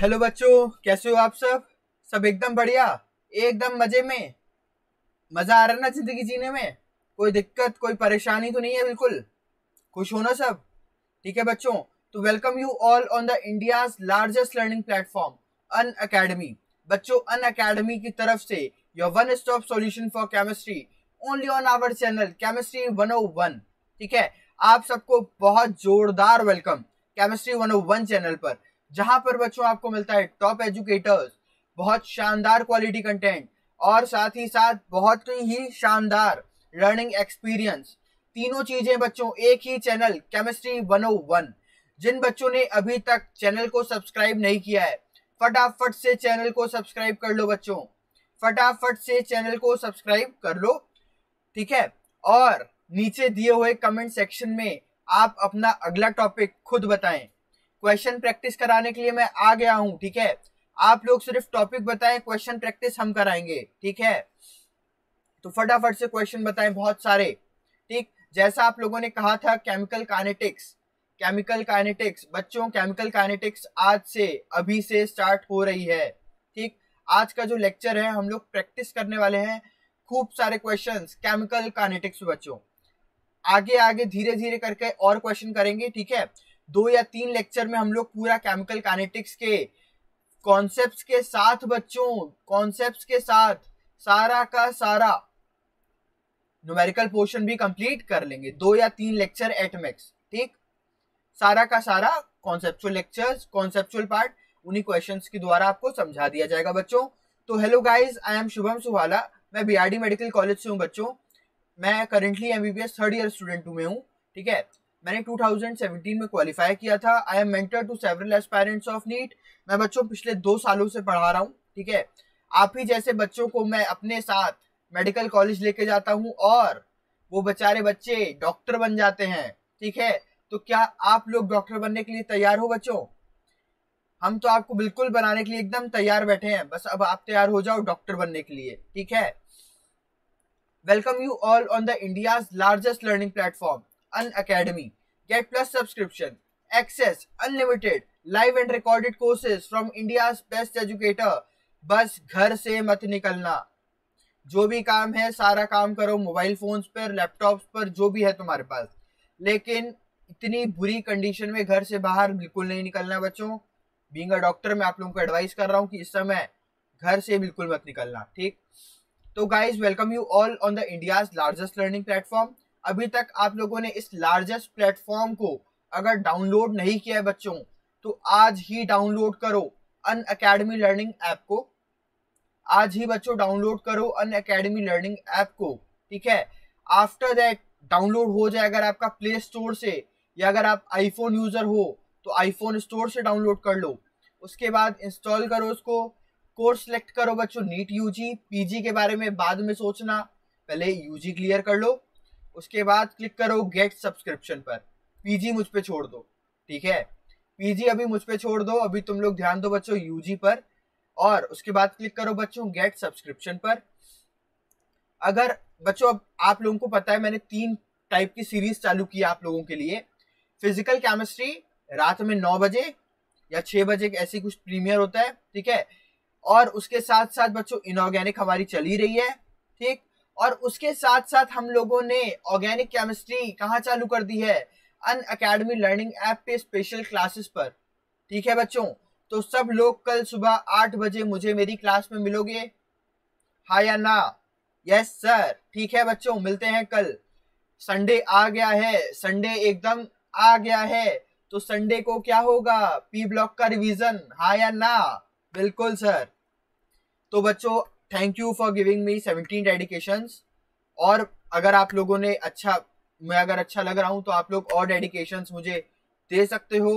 Hello बच्चों, कैसे हो आप सब? सब एकदम बढ़िया, एकदम मज़े में। मज़ा आ रहा है ना ज़िंदगी जीने में? कोई दिक्कत, कोई परेशानी तो नहीं है बिल्कुल। खुश हो ना सब? ठीक है बच्चों तो welcome you all on the India's largest learning platform Unacademy बच्चों अन अकेडमी की तरफ़ से your one stop solution for chemistry only on our channel chemistry 101 ठीक है, आप सबको बहुत जोरदार वेलकम केमिस्ट्री 101 चैनल पर। जहाँ पर बच्चों आपको मिलता है टॉप एजुकेटर्स बहुत शानदार क्वालिटी कंटेंट और साथ ही साथ बहुत ही शानदार लर्निंग एक्सपीरियंस तीनों चीज़ें बच्चों, एक ही चैनल केमिस्ट्री 101 जिन बच्चों ने अभी तक चैनल को सब्सक्राइब नहीं किया है, फटाफट से चैनल को सब्सक्राइब कर लो बच्चों। फटाफट से चैनल को सब्सक्राइब कर लो, ठीक है? और नीचे दिए हुए कमेंट सेक्शन में आप अपना अगला टॉपिक खुद बताएँ। क्वेश्चन प्रैक्टिस कराने के लिए मैं आ गया हूँ, ठीक है? आप लोग सिर्फ़ टॉपिक बताएँ क्वेश्चन प्रैक्टिस हम कराएँगे, ठीक है? तो फटाफट से क्वेश्चन बताएँ बहुत सारे, ठीक? जैसा आप लोगों ने कहा था केमिकल काइनेटिक्स केमिकल काइनेटिक्स बच्चों केमिकल काइनेटिक्स आज से, अभी से स्टार्ट हो रही है, ठीक? आज का जो लेक्चर है, हम लोग प्रैक्टिस करने वाले हैं खूब सारे क्वेश्चंस केमिकल काइनेटिक्स बच्चों। आगे आगे धीरे धीरे करके और क्वेश्चन करेंगे, ठीक है? दो या तीन लेक्चर में हम लोग पूरा केमिकल काइनेटिक्स के कॉन्सेप्ट्स के साथ बच्चों कॉन्सेप्ट्स के साथ, सारा का सारा न्यूमेरिकल पोर्शन भी कंप्लीट कर लेंगे। दो या तीन लेक्चर एट मैक्स ठीक? सारा का सारा कॉन्सेप्चुअल लेक्चर्स कॉन्सेप्चुअल पार्ट उन्हीं क्वेश्चंस के द्वारा आपको समझा दिया जाएगा बच्चों। तो hello guys I am Shubham Suhala मैं बीआरडी मेडिकल कॉलेज से हूँ बच्चों। मैं currently MBBS third year student में हूँ, ठीक है? मैंने 2017 में क्वालिफाई किया था। I am mentor to several aspirants of NEET मैं बच्चों पिछले दो सालों से पढ़ा रहा हूँ, ठीक है? आप ही जैसे बच्चों को मैं अपने साथ मेडिकल कॉलेज लेके जाता हूँ और वो बेचारे बच्चे डॉक्टर बन जाते हैं, ठीक है? तो क्या आप लोग डॉक्टर बनने के लिए तैयार हो बच्चों? हम तो आपको बिल्कुल बनाने के लिए एकदम तैयार बैठे हैं। बस अब आप तैयार हो जाओ डॉक्टर बनने के लिए, ठीक है? Welcome you all on the India's largest learning platform Unacademy get plus subscription access unlimited live and recorded courses from India best educator बस घर से मत निकलना। जो भी काम है, सारा काम करो मोबाइल फोन्स पर लैपटॉप्स पर, जो भी है तुम्हारे पास। लेकिन इतनी बुरी कंडीशन में घर से बाहर बिल्कुल नहीं निकलना बच्चों। बींग डॉक्टर मैं आप लोगों को एडवाइस कर रहा हूँ कि इस समय घर से बिल्कुल मत निकलना, ठीक? तो guys welcome you all on the India's largest learning platform अभी तक आप लोगों ने इस लार्जेस्ट प्लेटफॉर्म को अगर डाउनलोड नहीं किया है बच्चों तो आज ही डाउनलोड करो अन अकेडमी लर्निंग ऐप को। आज ही बच्चों डाउनलोड करो अन अकेडमी लर्निंग ऐप को, ठीक है? आफ्टर दैट डाउनलोड हो जाए अगर आपका प्ले स्टोर से, या अगर आप आईफोन यूज़र हो तो आईफोन स्टोर से डाउनलोड कर लो। उसके बाद इंस्टॉल करो उसको। कोर्स सेलेक्ट करो बच्चों नीट यूजी पीजी के बारे में बाद में सोचना। पहले यूजी क्लियर कर लो। उसके बाद क्लिक करो गेट सब्सक्रिप्शन पर। पीजी मुझ पे छोड़ दो, ठीक है? पीजी अभी मुझ पे छोड़ दो, अभी तुम लोग ध्यान दो बच्चों यूजी पर। और उसके बाद क्लिक करो बच्चों गेट सब्सक्रिप्शन पर। अगर बच्चों, अब आप लोगों को पता है, मैंने तीन टाइप की सीरीज़ चालू की आप लोगों के लिए। फ़िज़िकल केमिस्ट्री रात में नौ बजे या छह बजे ऐसी कुछ प्रीमियर होता है, ठीक है? और उसके साथ साथ बच्चों इनऑर्गेनिक हमारी चल रही है, ठीक? और उसके साथ साथ हम लोगों ने ऑर्गेनिक केमिस्ट्री कहाँ चालू कर दी है? अन अकेडमी लर्निंग ऐप पे स्पेशल क्लासेस पर। ठीक है बच्चों? तो सब लोग कल सुबह आठ बजे मुझे मेरी क्लास में मिलोगे? हाँ या ना? यस सर ठीक है बच्चों? मिलते हैं कल। संडे आ गया है। संडे एकदम आ गया है। तो संडे को क्या होगा? पी ब्लॉक का रिवीजन हाँ या ना? बिल्कुल सर तो बच्चों thank you for giving me seventeen dedication और अगर आप लोगों ने अच्छा मैं अगर अच्छा लग रहा हूँ तो आप लोग और डेडिकेशन मुझे दे सकते हो।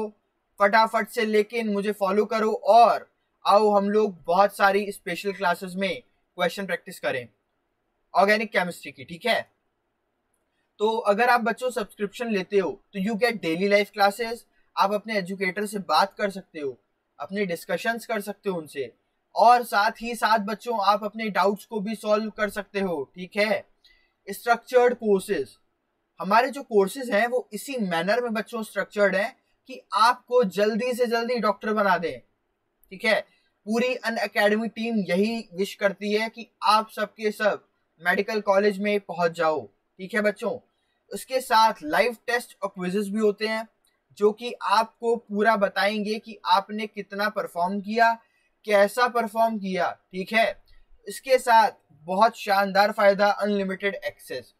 फटाफट से लेकिन मुझे फॉलो करो और आओ हम लोग बहुत सारी स्पेशल क्लासेस में क्वेश्चन प्रैक्टिस करें। ऑर्गेनिक केमिस्ट्री की, ठीक है? तो अगर आप बच्चों सब्सक्रिप्शन लेते हो तो you get daily life classes आप अपने एजुकेटर से बात कर सकते हो, अपने डिस्कशंस कर सकते हो उनसे। और साथ ही साथ बच्चों, आप अपने डाउट्स को भी सॉल्व कर सकते हो, ठीक है? स्ट्रक्चर्ड कोर्सेज हमारे जो कोर्सेज हैं, वो इसी मैनर में बच्चों स्ट्रक्चर्ड हैं कि आपको जल्दी से जल्दी डॉक्टर बना दें, ठीक है? पूरी अन अकेडमी टीम यही विश करती है कि आप सबके सब मेडिकल कॉलेज में पहुँच जाओ, ठीक है बच्चों? उसके साथ लाइव टेस्ट और क्विजेस भी होते हैं, जो कि आपको पूरा बताएँगे कि आपने कितना परफॉर्म किया कैसा परफॉर्म किया, ठीक है? इसके साथ बहुत शानदार फ़ायदा अनलिमिटेड एक्सेस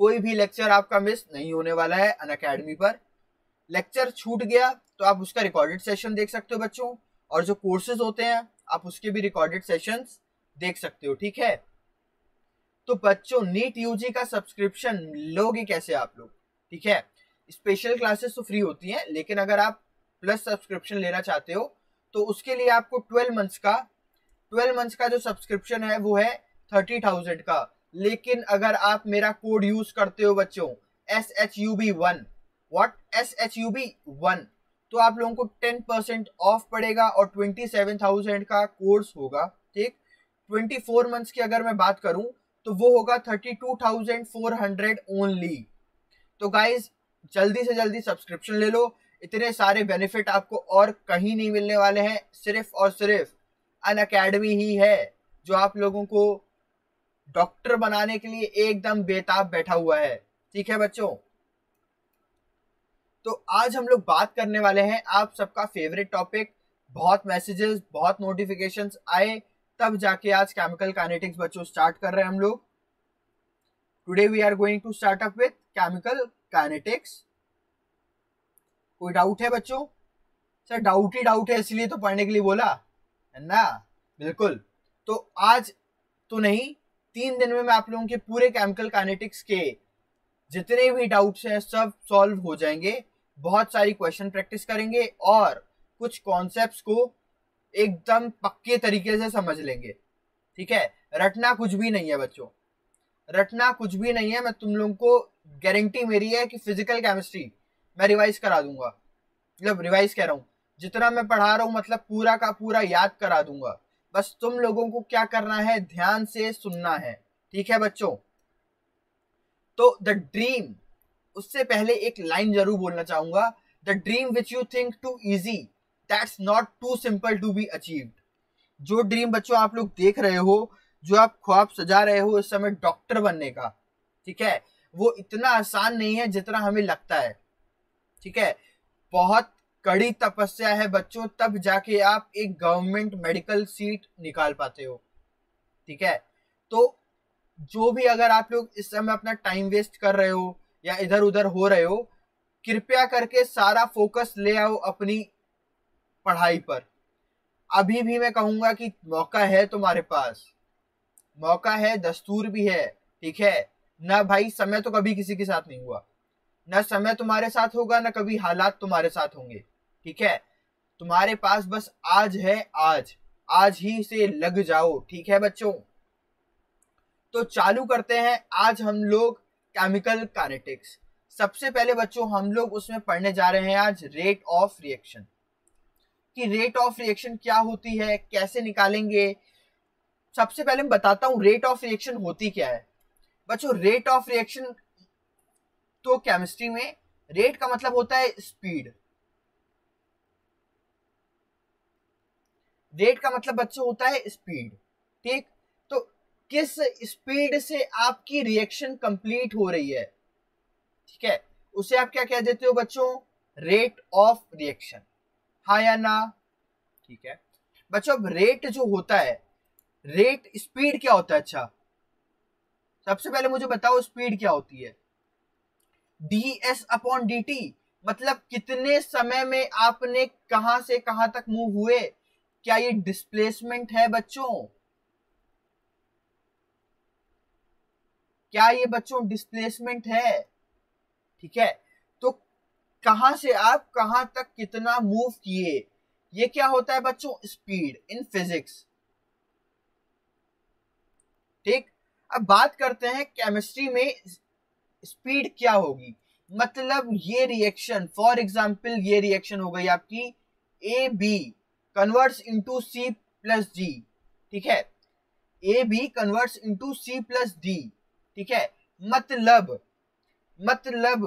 कोई भी लेक्चर आपका मिस नहीं होने वाला है अन अकेडमी पर. लेक्चर छूट गया तो आप उसका रिकॉर्डेड सेशन देख सकते हो बच्चों. और जो कोर्सेज होते हैं, आप उसके भी रिकॉर्डेड सेशंस देख सकते हो, ठीक है? तो बच्चों नीट यूजी का सब्सक्रिप्शन लोगे कैसे आप लोग? ठीक है? स्पेशल क्लासेस तो फ्री होती हैं, लेकिन अगर आप प्लस सब्सक्रिप्शन लेना चाहते हो तो उसके लिए आपको ट्वेल्व मंथ्स का, ट्वेल्व मंथ्स का जो सब्सक्रिप्शन है वो है थर्टी थाउज़ेंड का। लेकिन अगर आप मेरा कोड यूज़ करते हो बच्चों S H U B one what S H U B one तो आप लोगों को टेन परसेंट ऑफ़ पड़ेगा और ट्वेंटी सेवन थाउज़ेंड का कोर्स होगा, ठीक? ट्वेंटी फोर मंथ्स की अगर मैं बात करूँ तो वो होगा thirty two thousand four hundred only तो गाइज़ जल्दी से जल्दी सब्सक्रिप्शन ले लो इतने सारे बेनिफिट आपको और कहीं नहीं मिलने वाले हैं, सिर्फ़ और सिर्फ़ अन अकेडमी ही है, जो आप लोगों को डॉक्टर बनाने के लिए एकदम बेताब बैठा हुआ है। ठीक है बच्चों? तो आज हम लोग बात करने वाले हैं आप सबका फेवरेट टॉपिक बहुत मैसेजेस बहुत नोटिफिकेशंस आए, तब जाके आज केमिकल काइनेटिक्स बच्चों स्टार्ट कर रहे हैं हम लोग। Today we are going to start up with chemical kinetics कोई डाउट है बच्चों? सर डाउट ही डाउट है, इसलिए तो पढ़ने के लिए बोला, है ना? बिल्कुल। तो आज तो नहीं, तीन दिन में मैं आप लोगों के पूरे केमिकल काइनेटिक्स के जितने भी डाउट्स हैं, सब सॉल्व हो जाएँगे। बहुत सारी क्वेश्चन प्रैक्टिस करेंगे और कुछ कॉन्सेप्ट्स को एकदम पक्के तरीके से समझ लेंगे। ठीक है? रटना कुछ भी नहीं है बच्चों। रटना कुछ भी नहीं है। मैं तुम लोगों को गारंटी मेरी है कि फ़िज़िकल केमिस्ट्री मैं रिवाइज करा दूँगा। मतलब रिवाइज कह रहा हूँ। जितना मैं पढ़ा रहा हूँ मतलब पूरा का पूरा याद करा दूँगा। बस तुम लोगों को क्या करना है, ध्यान से सुनना है। ठीक है बच्चों? तो द ड्रीम उससे पहले एक लाइन ज़रूर बोलना चाहूँगा। The dream which you think too easy that's not too simple to be achieved जो ड्रीम बच्चों आप लोग देख रहे हो, जो आप ख्वाब सजा रहे हो इस समय डॉक्टर बनने का, ठीक है? वो इतना आसान नहीं है जितना हमें लगता है। ठीक है? बहुत कड़ी तपस्या है बच्चों, तब जाके आप एक गवर्नमेंट मेडिकल सीट निकाल पाते हो। ठीक है? तो जो भी अगर आप लोग इस समय अपना टाइम वेस्ट कर रहे हो या इधर उधर हो रहे हो, कृपया करके सारा फोकस ले आओ अपनी पढ़ाई पर। अभी भी मैं कहूँगा कि मौका है तुम्हारे पास। मौका है, दस्तूर भी है, ठीक है? ना भाई, समय तो कभी किसी के साथ नहीं हुआ। न समय तुम्हारे साथ होगा, ना कभी हालात तुम्हारे साथ होंगे। ठीक है? तुम्हारे पास बस आज है आज। आज ही से लग जाओ। ठीक है बच्चों? तो चालू करते हैं आज हम लोग केमिकल काइनेटिक्स सबसे पहले बच्चों, हम लोग उसमें पढ़ने जा रहे हैं आज रेट ऑफ़ रिएक्शन कि रेट ऑफ़ रिएक्शन क्या होती है, कैसे निकालेंगे? सबसे पहले मैं बताता हूँ रेट ऑफ़ रिएक्शन होती क्या है। बच्चों रेट ऑफ़ रिएक्शन तो केमिस्ट्री में रेट का मतलब होता है स्पीड रेट का मतलब बच्चों होता है स्पीड ठीक? तो किस स्पीड से आपकी रिएक्शन कंप्लीट हो रही है? ठीक है? उसे आप क्या कह देते हो बच्चों? रेट ऑफ़ रिएक्शन हा या ना? ठीक है? बच्चों, अब रेट जो होता है रेट स्पीड क्या होता है? अच्छा सबसे पहले मुझे बताओ स्पीड क्या होती है? D S upon D T मतलब कितने समय में आपने कहाँ से कहाँ तक मूव हुए? क्या ये डिस्प्लेसमेंट है बच्चों? क्या ये बच्चों डिस्प्लेसमेंट है? ठीक है? तो कहाँ से आप कहाँ तक कितना मूव किए? ये क्या होता है बच्चों? स्पीड इन फिजिक्स ठीक? अब बात करते हैं केमिस्ट्री में स्पीड क्या होगी? मतलब ये रिएक्शन फॉर एग्ज़ाम्पल ये रिएक्शन हो गई आपकी A B converts into C plus G ठीक है? A B converts into C plus D ठीक है? मतलब मतलब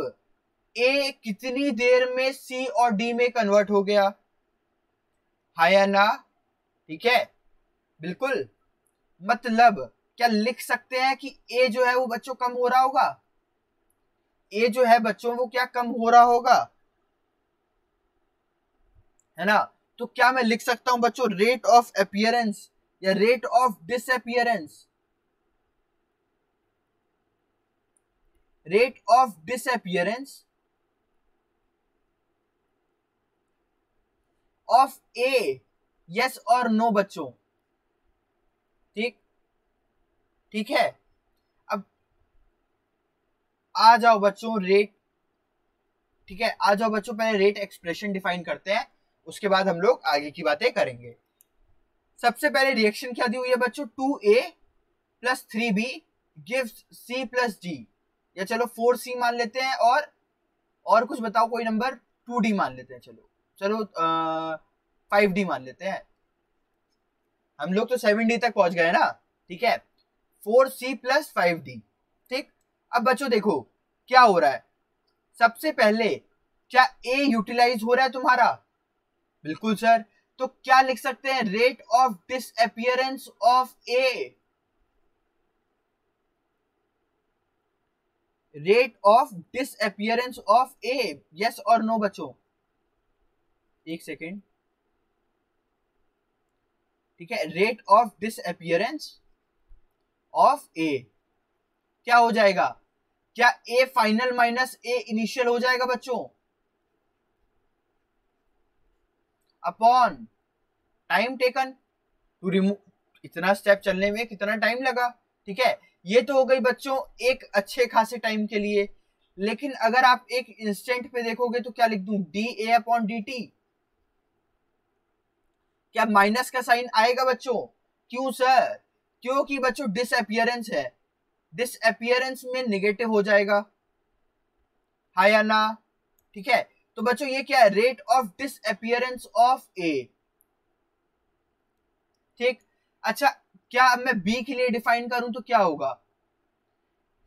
ए कितनी देर में सी और डी में कन्वर्ट हो गया? हाँ या ना, ठीक है? बिल्कुल। मतलब क्या लिख सकते हैं कि ए जो है वो बच्चों कम हो रहा होगा? ए जो है बच्चों, वो क्या कम हो रहा होगा? है ना? तो क्या मैं लिख सकता हूँ बच्चों रेट ऑफ़ अपियरेंस या rate of disappearance rate of disappearance of A yes और नो बच्चों? ठीक? ठीक है? आ जाओ बच्चों रेट ठीक है? आ जाओ बच्चों, पहले रेट एक्सप्रेशन डिफाइन करते हैं, उसके बाद हम लोग आगे की बातें करेंगे। सबसे पहले रिएक्शन क्या दी हुई है बच्चों? Two A plus three B give C plus D या चलो फोर सी मान लेते हैं और और कुछ बताओ कोई नंबर टू डी मान लेते हैं, चलो। चलो फाइव डी मान लेते हैं। हम लोग तो सेवन डी तक पहुँच गए ना, ठीक है? Four C plus five D अब बच्चों देखो, क्या हो रहा है? सबसे पहले, क्या ए यूटिलाइज हो रहा है तुम्हारा? बिल्कुल सर तो क्या लिख सकते हैं? Rate of disappearance of A rate of disappearance of A yes और नो बच्चों? एक सेकेंड ठीक है? Rate of disappearance of A क्या हो जाएगा? क्या A final minus A initial हो जाएगा बच्चों? Upon time taken to remove इतना स्टेप चलने में कितना टाइम लगा? ठीक है? ये तो हो गई बच्चों एक अच्छे खासे टाइम के लिए। लेकिन अगर आप एक इंस्टेंट पे देखोगे तो क्या लिख दू? D A upon D T क्या माइनस का साइन आएगा बच्चों? क्यों सर क्योंकि बच्चों डिसअपियरेंस है। डिसअपियरेंस में निगेटिव हो जाएगा। हा या ना? ठीक है? तो बच्चों, ये क्या है? Rate of disappearance of A ठीक? अच्छा क्या अब मैं बी के लिए डिफाइन करूँ तो क्या होगा?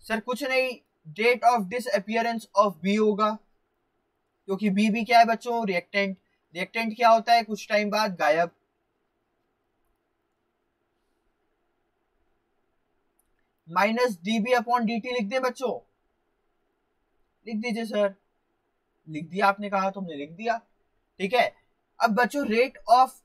सर, कुछ नहीं। Rate of disappearance of B होगा। क्योंकि बी भी क्या है बच्चों? रिएक्टेंट रिएक्टेंट क्या होता है? कुछ टाइम बाद गायब। Minus DB upon D T लिख दे बच्चों। लिख दीजिए सर। लिख दिया आपने, कहा तुमने, लिख दिया। ठीक है? अब बच्चों रेट ऑफ़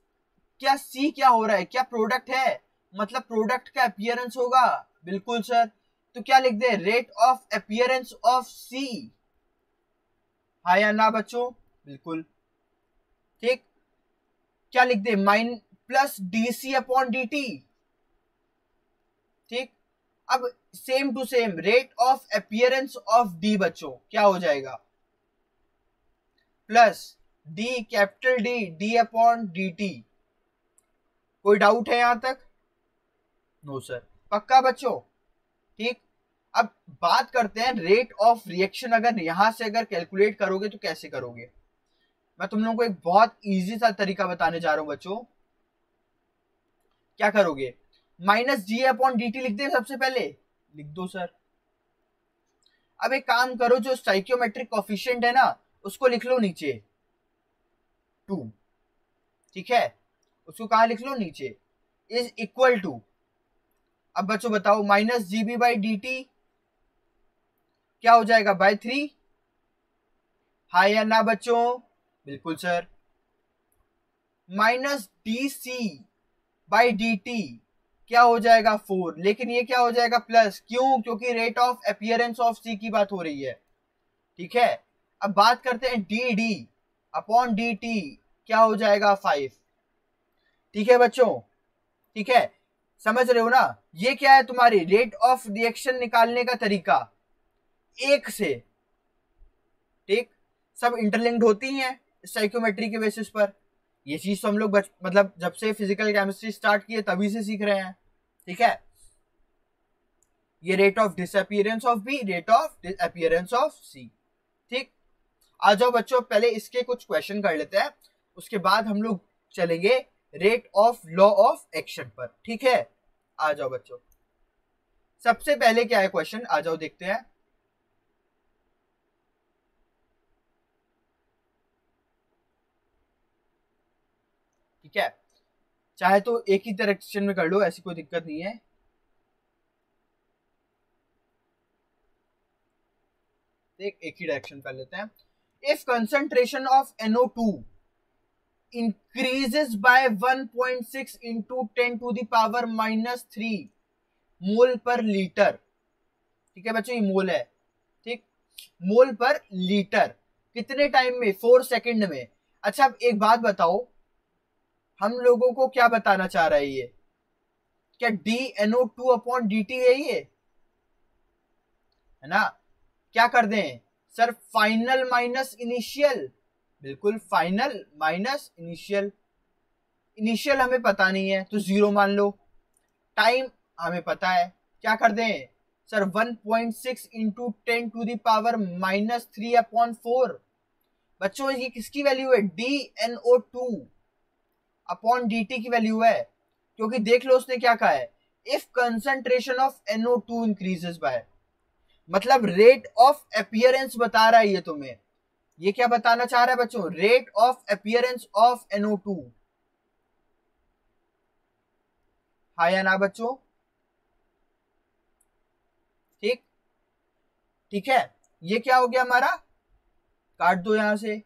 क्या सी क्या हो रहा है? क्या प्रोडक्ट है? मतलब प्रोडक्ट का अपियरेंस होगा। बिल्कुल सर तो क्या लिख दे? Rate of appearance of C हा या ना बच्चों। बिल्कुल। ठीक? क्या लिख दे? Mine plus D C upon D T ठीक? अब same to same rate of appearance of D बच्चों, क्या हो जाएगा? Plus D capital D D upon D T कोई डाउट है यहाँ तक? नो सर पक्का बच्चों? ठीक? अब बात करते हैं रेट ऑफ़ रिएक्शन अगर यहाँ से अगर कैलकुलेट करोगे तो कैसे करोगे? मैं तुम लोगों को एक बहुत इजी सा तरीका बताने जा रहा हूँ बच्चों। क्या करोगे? माइनस जी अपॉन डी लिख दे सबसे पहले। लिख दो, सर। अब एक काम करो, जो स्टाइक्योमेट्रिक कॉफिशियंट है ना, उसको लिख लो नीचे। टू। ठीक है? उसको कहा लिख लो? नीचे। Is equal to. अब बच्चों बताओ, minus G B by D T क्या हो जाएगा? By three. हाई या ना बच्चों? बिल्कुल, sir. Minus D C by D T. क्या हो जाएगा फोर लेकिन ये क्या हो जाएगा प्लस क्यों? क्योंकि rate of appearance of C की बात हो रही है। ठीक है? अब बात करते हैं D D upon D T क्या हो जाएगा फाइव ठीक है बच्चों? ठीक है? समझ रहे हो ना? ये क्या है तुम्हारी रेट ऑफ़ रिएक्शन निकालने का तरीका? एक से। ठीक? सब इंटरलिंक्ड होती हैं साइकोमेट्री के बेसिस पर। ये चीज़ तो हम लोग मतलब जब से फ़िज़िकल केमिस्ट्री स्टार्ट किए तभी से सीख रहे हैं। ठीक है? ये rate of disappearance of B rate of disappearance of C ठीक? आ जाओ बच्चों, पहले इसके कुछ क्वेश्चन कर लेते हैं। उसके बाद हम लोग चलेंगे rate of law of action पर। ठीक है? आ जाओ बच्चों। सबसे पहले क्या है क्वेश्चन आ जाओ देखते हैं। ठीक है? चाहे तो एक ही डायरेक्शन में कर लो, ऐसी कोई दिक्कत नहीं है। एक एक ही डायरेक्शन कर लेते हैं। If concentration of NO2 increases by 1.6 into 10 to the power minus 3 mole per litre ठीक है बच्चों? ये मोल है, ठीक? मोल पर लीटर कितने टाइम में? फोर सेकंड में। अच्छा अब एक बात बताओ हम लोगों को क्या बताना चाह रहा है ये? क्या D NO two upon D T है ये? है ना? क्या कर दें? सर फाइनल माइनस इनिशियल बिल्कुल फाइनल माइनस इनिशियल इनिशियल हमें पता नहीं है तो ज़ीरो मान लो। टाइम हमें पता है। क्या कर दें? Sir 1.6 point six into ten to the power minus three upon four बच्चों, ये किसकी वैल्यू है? D N O two upon D T की वैल्यू है, क्योंकि देख लो उसने क्या कहा है। If concentration of NO two increases by मतलब रेट ऑफ़ अपियरेंस बता रहा है ये तुम्हें। ये क्या बताना चाह रहा है बच्चों? Rate of appearance of NO two हा या ना बच्चों? ठीक? ठीक है? ये क्या हो गया हमारा? काट दो यहाँ से।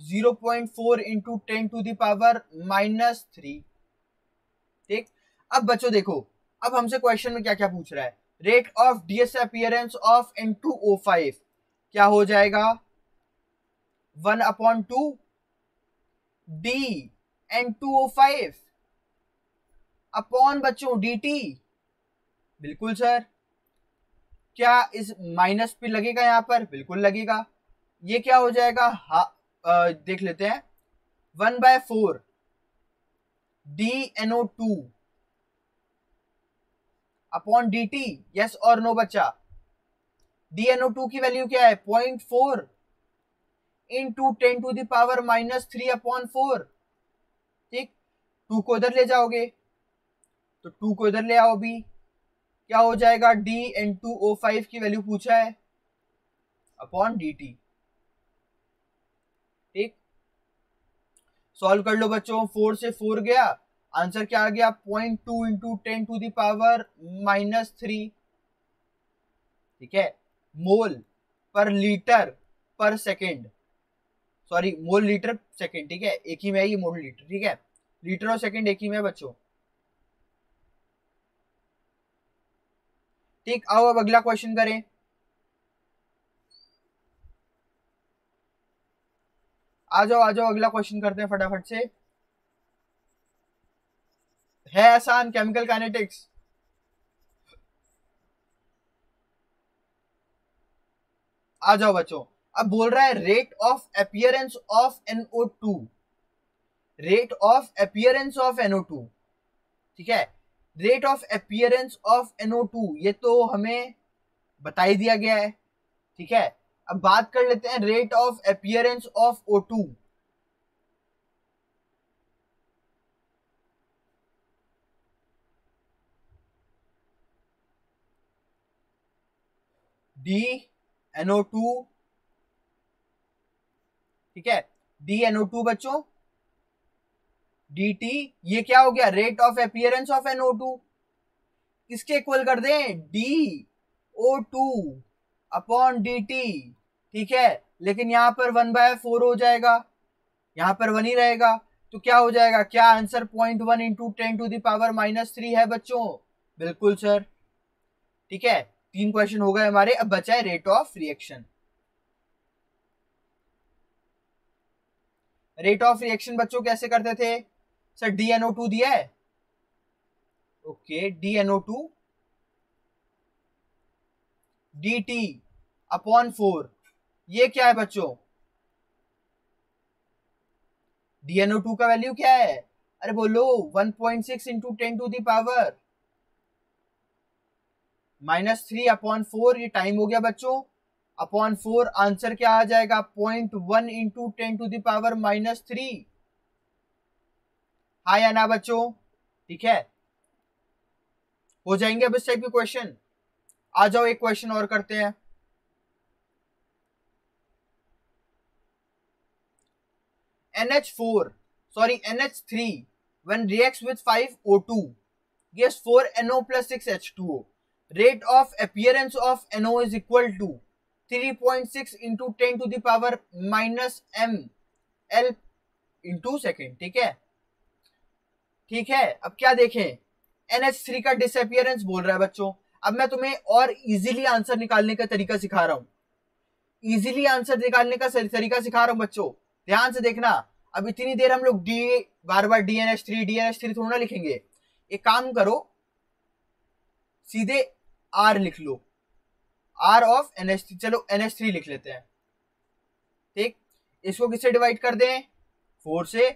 0.4 point four into ten to the power minus three ठीक? अब बच्चों देखो अब हमसे क्वेश्चन में क्या क्या पूछ रहा है? Rate of disappearance of N two O five क्या हो जाएगा? One upon two D N two O five upon बच्चों डी टी बिल्कुल सर। क्या इस माइनस पे लगेगा यहाँ पर? बिल्कुल लगेगा। ये क्या हो जाएगा? हा, देख लेते हैं। One by four. D NO two. Upon D T yes और नो बच्चा। डी एनओ टू की वैल्यू क्या है? Point four into ten to the power minus three upon four ठीक? टू को इधर ले जाओगे। तो टू को इधर ले आओ अभी। क्या हो जाएगा? D N two O five की वैल्यू पूछा है। Upon D T. ठीक? सॉल्व कर लो बच्चों फोर से फोर गया। आंसर क्या आ गया? Point two into ten to the power minus three ठीक है? Mole per litre per second sorry mole litre second ठीक है? एक ही में है ये मोल लीटर ठीक है? लीटर और सेकेंड एक ही में बच्चों। ठीक, आओ अब अगला क्वेश्चन करें। आ जाओ आ जाओ, अगला क्वेश्चन करते हैं फटाफट से। है आसान केमिकल काइनेटिक्स आ जाओ बच्चों, अब बोल रहा है rate of appearance of NO two rate of appearance of NO two ठीक है? Rate of appearance of NO two ये तो हमें बता ही दिया गया है, ठीक है? अब बात कर लेते हैं rate of appearance of O two D NO two ठीक है? डी एनओ टू बच्चों. डी टी ये क्या हो गया? Rate of appearance of NO two किसके इक्वल कर दें D O two upon D T ठीक है? लेकिन यहाँ पर वन बाय फोर हो जाएगा। यहाँ पर वन ही रहेगा। तो क्या हो जाएगा? क्या answer point one into ten to the power minus three है बच्चों? बिल्कुल सर ठीक है? तीन क्वेश्चन हो गए हमारे। अब बचा है rate of reaction rate of reaction बच्चों कैसे करते थे? सर डीएनओ टू दिया है? Okay D NO two D T upon four ये क्या है बच्चों? डीएनओ टू का वैल्यू क्या है? अरे बोलो 1.6 point six into ten to the power minus three upon four ये टाइम हो गया बच्चों। अपॉन फोर आंसर क्या आ जाएगा? Point one into ten to the power minus three हा या ना बच्चों? ठीक है। हो जाएँगे अब इस टाइप के क्वेश्चन आ जाओ, एक क्वेश्चन और करते हैं। N H four sorry NH3 when reacts with 5O2 gives 4NO plus 6H2O. Rate of appearance of NO is equal to 3.6 into 10 to the power minus m l into second ठीक है? ठीक है? अब क्या देखें? NH3 का disappearance बोल रहा है बच्चों। अब मैं तुम्हें और इजीली आंसर निकालने का तरीका सिखा रहा हूँ। इजीली आंसर निकालने का तरीका सिखा रहा हूँ बच्चों। ध्यान से देखना। अब इतनी देर हम लोग डी बार बार D N H three D N H three थोड़ा लिखेंगे। एक काम करो, सीधे आर लिख लो। आर ऑफ़ एन एच चलो एन एच थ्री लिख लेते हैं। ठीक? इसको किससे डिवाइड कर दें? फोर से।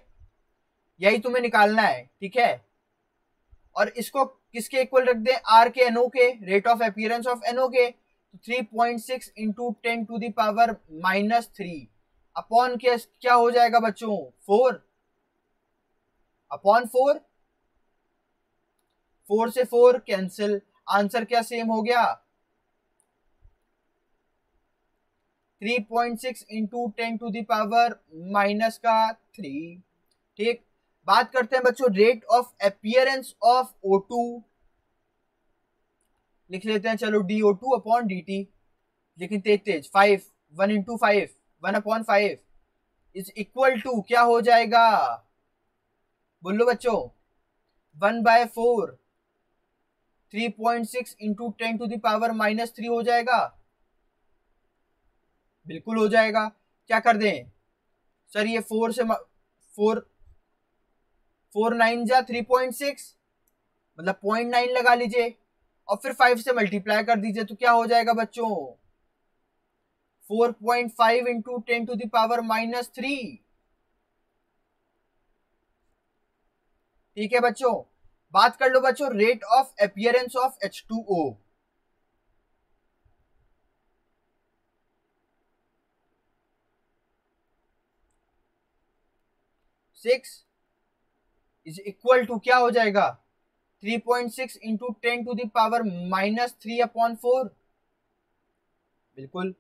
यही तुम्हें निकालना है, ठीक है? और इसको किसके इक्वल रख दें? आर के एनओ के rate of appearance of NO के। Three point six into ten to the power minus three upon क्या क्या हो जाएगा बच्चों? फोर। Upon four? फोर से फोर कैंसिल आंसर क्या सेम हो गया? Three point six into ten to the power minus का थ्री ठीक? बात करते हैं बच्चों rate of appearance of O two लिख लेते हैं, चलो D O two upon D T लेकिन तेज तेज five one into five one upon five is equal to क्या हो जाएगा? बोलो बच्चों one by four three point six into ten to the power minus three हो जाएगा। बिल्कुल हो जाएगा। क्या कर दें? सर, ये फोर से फोर फोर नाइन जा थ्री पॉइंट सिक्स मतलब पॉइंट नाइन लगा लीजिए, और फिर फाइव से मल्टीप्लाई कर दीजिए तो क्या हो जाएगा बच्चों? Four point five into ten to the power minus three ठीक है बच्चों? बात कर लो बच्चों rate of appearance of H two O six is equal to क्या हो जाएगा? Three point six into ten to the power minus three upon four बिल्कुल।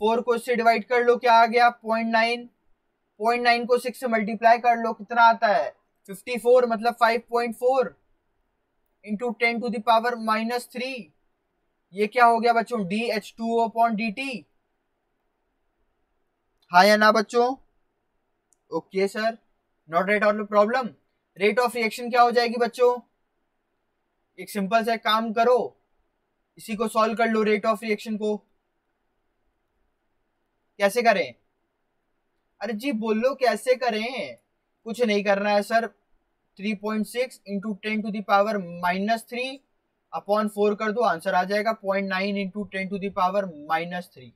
फोर को इससे डिवाइड कर लो, क्या आ गया? Point nine. पॉइंट नाइन को सिक्स से मल्टीप्लाई कर लो, कितना आता है? फिफ्टी फोर मतलब five point four into ten to the power minus three ये क्या हो गया बच्चों? D H two O upon D T हाँ या ना बच्चों। Okay sir not rate of problem rate of reaction क्या हो जाएगी बच्चों? एक सिंपल सा काम करो। इसी को सॉल्व कर लो रेट ऑफ़ रिएक्शन को। कैसे करें? अरे जी, बोलो कैसे करें? कुछ नहीं करना है, sir. 3.6 point six into ten to the power minus three upon four कर दो आंसर आ जाएगा। Point nine into ten to the power minus three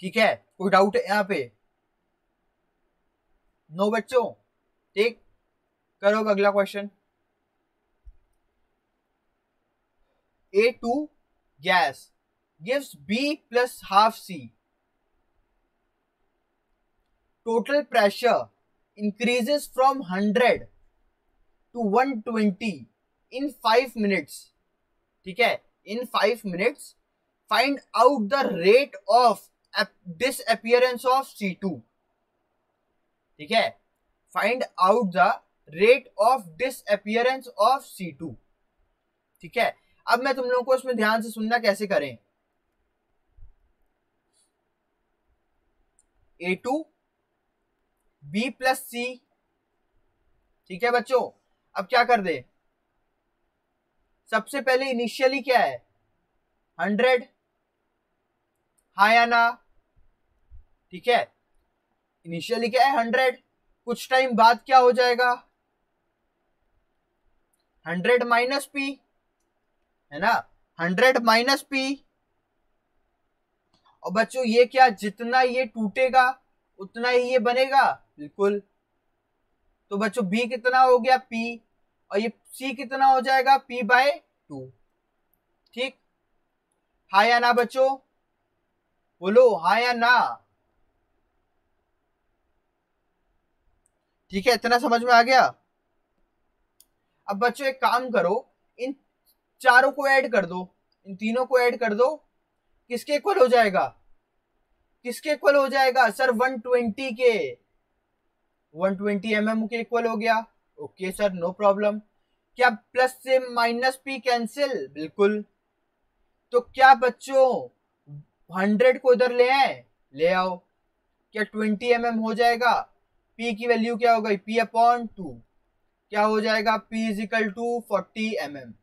ठीक है? कोई डाउट है यहाँ पे? नो बच्चों। ठीक करो अगला question A2 gas gives B plus half C. Total pressure increases from 100 to 120 in 5 minutes. ठीक है in 5 minutes find out the rate of disappearance of C2. ठीक है find out the rate of disappearance of C2. ठीक है अब मैं तुम लोगों को इसमें ध्यान से सुनना कैसे करें A two B plus C ठीक है बच्चों, अब क्या कर दे? सबसे पहले इनिशियली क्या है? हंड्रेड हा या ना? ठीक है? इनिशियली क्या है? हंड्रेड कुछ टाइम बाद क्या हो जाएगा? हंड्रेड माइनस पी है ना? हंड्रेड माइनस पी और बच्चों, ये क्या जितना ये टूटेगा, उतना ही ये बनेगा? बिल्कुल। तो बच्चों बी कितना हो गया? पी और ये सी कितना हो जाएगा? पी बाय टू ठीक? हा या ना बच्चों? बोलो हा या ना? ठीक है, इतना समझ में आ गया? अब बच्चों, एक काम करो, इन चारों को ऐड कर दो, इन तीनों को ऐड कर दो किसके इक्वल हो जाएगा? किसके इक्वल हो जाएगा? सर 120 के। 120 ट्वेंटी mm के इक्वल हो गया। ओके सर नो प्रॉब्लम क्या प्लस से माइनस पी कैंसिल बिल्कुल। तो क्या बच्चों 100 को इधर ले आए? ले आओ। क्या 20 एम mm हो जाएगा? P की वैल्यू क्या हो गई? P अपॉन टू क्या हो जाएगा? P equal to forty M M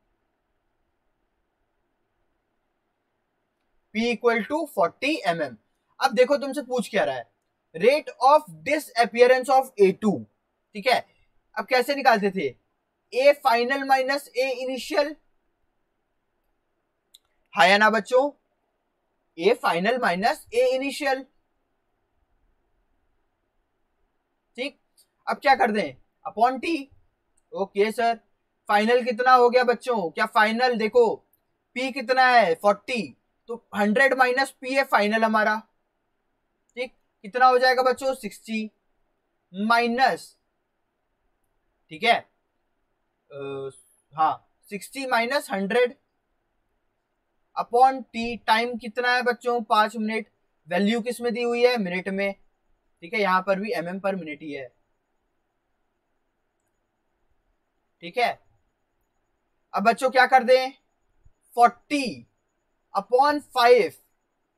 p equal to forty M M अब देखो तुमसे पूछ क्या रहा है? Rate of disappearance of A two ठीक है? अब कैसे निकालते थे? A final minus A initial है ना बच्चों। A final minus A initial ठीक? अब क्या कर दें? Upon T okay sir final कितना हो गया बच्चों? क्या फाइनल देखो पी कितना है? फोर्टी तो हंड्रेड माइनस पी है फाइनल हमारा। ठीक, कितना हो जाएगा बच्चों? सिक्सटी माइनस, ठीक है? हाँ sixty minus hundred upon T time कितना है बच्चों? पाँच मिनट। वैल्यू किसमें दी हुई है? मिनट में। ठीक है, यहाँ पर भी एम पर मिनट ही है। ठीक है? अब बच्चों क्या कर दें? फोर्टी अपॉन फाइव,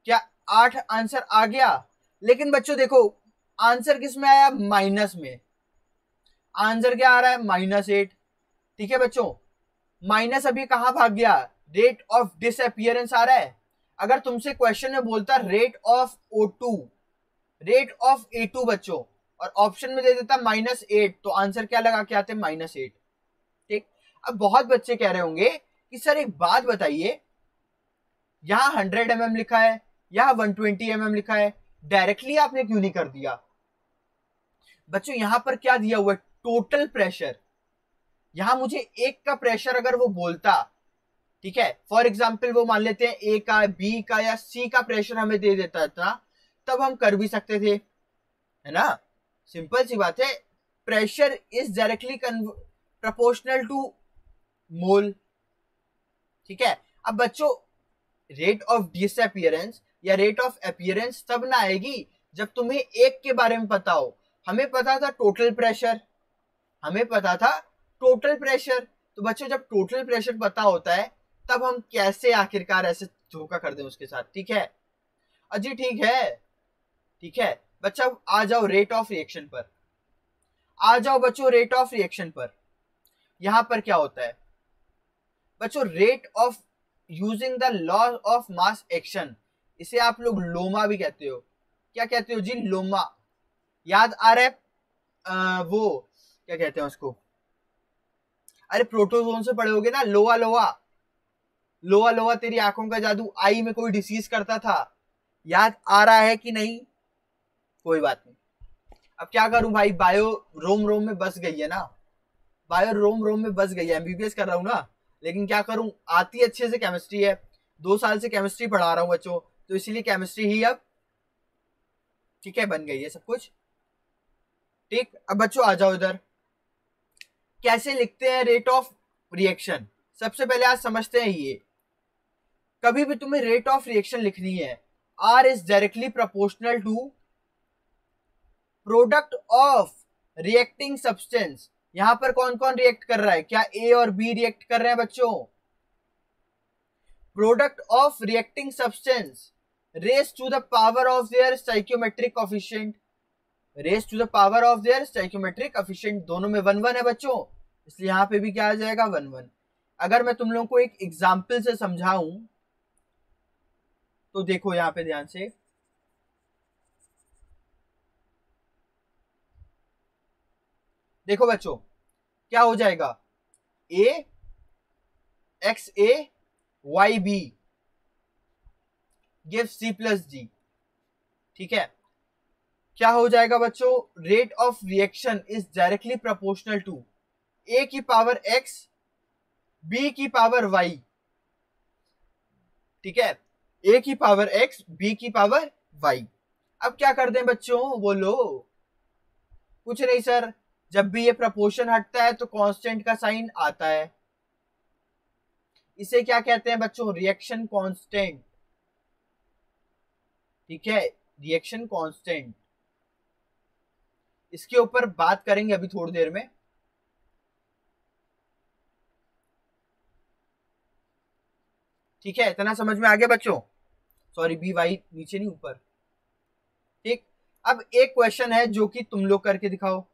क्या आठ आंसर आ गया? लेकिन बच्चों देखो, आंसर किसमें आया? माइनस में। आंसर क्या आ रहा है? Minus eight. ठीक है बच्चों? माइनस अभी कहाँ भाग गया? रेट ऑफ़ डिसअपियरेंस आ रहा है। अगर तुमसे क्वेश्चन में बोलता, rate of O two. Rate of A two बच्चों। और ऑप्शन में दे देता, माइनस एट। तो आंसर क्या लगा के आते? Minus eight. ठीक? अब बहुत बच्चे कह रहे होंगे कि, सर, एक बात बताइए। यहाँ हंड्रेड एम लिखा है, यहाँ वन ट्वेंटी एम लिखा है। डायरेक्टली आपने क्यों नहीं कर दिया। बच्चों, यहाँ पर क्या दिया हुआ है? टोटल प्रेशर यहाँ मुझे एक का प्रेशर अगर वो बोलता, ठीक है? फॉर एग्ज़ाम्पल वो मान लेते हैं ए का बी का या सी का प्रेशर हमें दे देता था, तब हम कर भी सकते थे। है ना? सिंपल सी बात है। Pressure is directly proportional to mole ठीक है? अब बच्चों रेट ऑफ़ डिसअपियरेंस या रेट ऑफ़ अपियरेंस तब ना आएगी जब तुम्हें एक के बारे में पता हो। हमें पता था टोटल प्रेशर हमें पता था टोटल प्रेशर तो बच्चों, जब टोटल प्रेशर पता होता है, तब हम कैसे आखिरकार ऐसे धोखा कर दें उसके साथ, ठीक है? अजी ठीक है। ठीक है। बच्चा, आ जाओ रेट ऑफ़ रिएक्शन पर। आ जाओ बच्चों रेट ऑफ़ रिएक्शन पर। यहाँ पर क्या होता है? बच्चों rate of using the law of mass action इसे आप लोग लोमा भी कहते हो। क्या कहते हो जी? लोमा। याद आ रहा है? वो, क्या कहते हैं उसको? अरे प्रोटोजोन से पढ़े होगे ना? लोहा लोहा। लोहा लोहा, तेरी आँखों का जादू। आई में कोई डिसीज करता था। याद आ रहा है कि नहीं? कोई बात नहीं। अब क्या करूँ भाई? बायो रोम रोम में बस गई है ना? बायो रोम रोम में बस गई है। एमबीबीएस कर रहा हूँ ना? लेकिन क्या करूँ? आती अच्छे से केमिस्ट्री है। दो साल से केमिस्ट्री पढ़ा रहा हूँ बच्चों तो इसीलिए केमिस्ट्री ही अब ठीक है, बन गई है सब कुछ। ठीक, अब बच्चों आ जाओ इधर। कैसे लिखते हैं रेट ऑफ़ रिएक्शन सबसे पहले आज समझते हैं ये। कभी भी तुम्हें रेट ऑफ़ रिएक्शन लिखनी है R is directly proportional to product of reacting substance यहाँ पर कौन कौन रिएक्ट कर रहा है? क्या ए और बी रिएक्ट कर रहे हैं बच्चों? Product of reacting substance raise to the power of their stoichiometric coefficient raise to the power of their stoichiometric coefficient दोनों में वन वन है बच्चों। इसलिए यहाँ पे भी क्या आ जाएगा? वन वन अगर मैं तुम लोगों को एक एग्ज़ाम्पल से समझाऊं तो देखो यहाँ पे ध्यान से। देखो बच्चों, क्या हो जाएगा? A X A Y B give C plus D ठीक है? क्या हो जाएगा बच्चों? Rate of reaction is directly proportional to A की पावर एक्स बी की पावर वाई ठीक है? ए की पावर एक्स बी की पावर वाई अब क्या कर दें बच्चों? बोलो। कुछ नहीं सर जब भी ये प्रपोर्शन हटता है तो कांस्टेंट का साइन आता है। इसे क्या कहते हैं बच्चों? रिएक्शन कांस्टेंट ठीक है? रिएक्शन कांस्टेंट इसके ऊपर बात करेंगे अभी थोड़ी देर में। ठीक है? इतना समझ में आ गया बच्चों? सॉरी बी वाई नीचे नहीं, ऊपर। ठीक? अब एक क्वेश्चन है जो कि तुम लोग करके दिखाओ।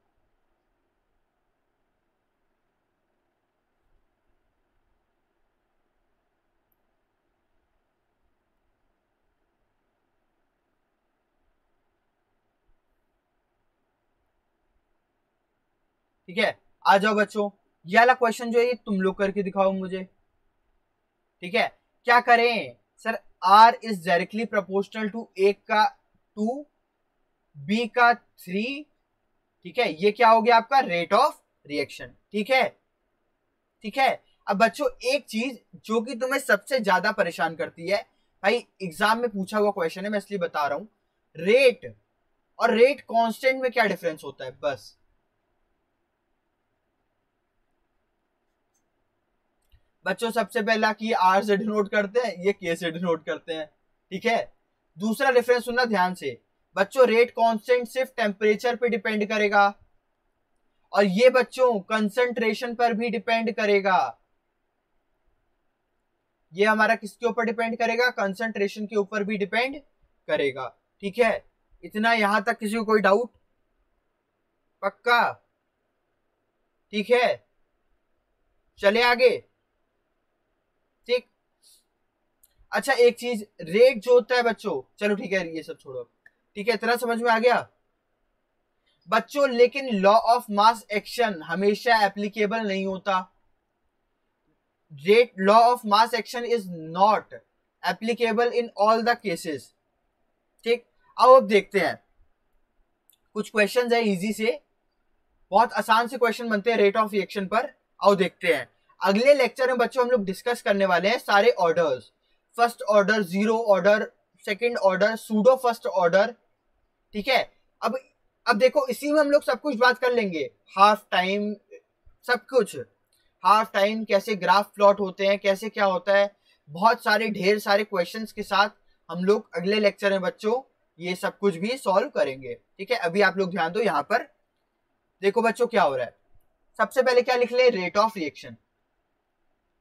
ठीक है? आ जाओ बच्चों, ये वाला क्वेश्चन जो है, ये तुम लोग करके दिखाओ मुझे। ठीक है? क्या करें? Sir R is directly proportional to A का टू बी का थ्री ठीक है? ये क्या हो गया आपका? रेट ऑफ़ रिएक्शन ठीक है? ठीक है? अब बच्चों, एक चीज़ जो कि तुम्हें सबसे ज़्यादा परेशान करती है, भाई एग्ज़ाम में पूछा हुआ क्वेश्चन है, मैं इसलिए बता रहा हूँ। रेट और रेट कांस्टेंट में क्या डिफरेंस होता है? बस। बच्चों, सबसे पहला कि आर से डिनोट करते हैं, ये के से डिनोट करते हैं, ठीक है? दूसरा रेफरेंस सुनना ध्यान से। बच्चों रेट कांस्टेंट सिर्फ़ टेम्परेचर पे डिपेंड करेगा। और ये बच्चों कंसंट्रेशन पर भी डिपेंड करेगा। ये हमारा किसके ऊपर डिपेंड करेगा? कंसंट्रेशन के ऊपर भी डिपेंड करेगा, ठीक है? इतना यहाँ तक किसी को कोई डाउट पक्का? ठीक है? चले आगे। अच्छा एक चीज़ रेट जो होता है बच्चों, चलो ठीक है, ये सब छोड़ो ठीक है, इतना समझ में आ गया? बच्चों, लेकिन लॉ ऑफ़ मास एक्शन हमेशा एप्लीकेबल नहीं होता। Rate law of mass action is not applicable in all the cases ठीक? अब अब देखते हैं। कुछ क्वेश्चन है इजी से। बहुत आसान से क्वेश्चन बनते हैं रेट ऑफ़ रिएक्शन पर। आओ, देखते हैं। अगले लेक्चर में बच्चों, हम लोग डिस्कस करने वाले हैं सारे orders first order, zero order, second order, pseudo first order, ठीक है? अब अब देखो, इसी में हम लोग सब कुछ बात कर लेंगे। हाफ़ टाइम, सब कुछ। हाफ़ टाइम, कैसे ग्राफ प्लॉट होते हैं, कैसे क्या होता है, बहुत सारे, ढेर सारे क्वेश्चंस के साथ हम लोग अगले लेक्चर में बच्चों ये सब कुछ भी सॉल्व करेंगे। ठीक है? अभी आप लोग ध्यान दो यहाँ पर। देखो बच्चों क्या हो रहा है। सबसे पहले क्या लिख ले? Rate of reaction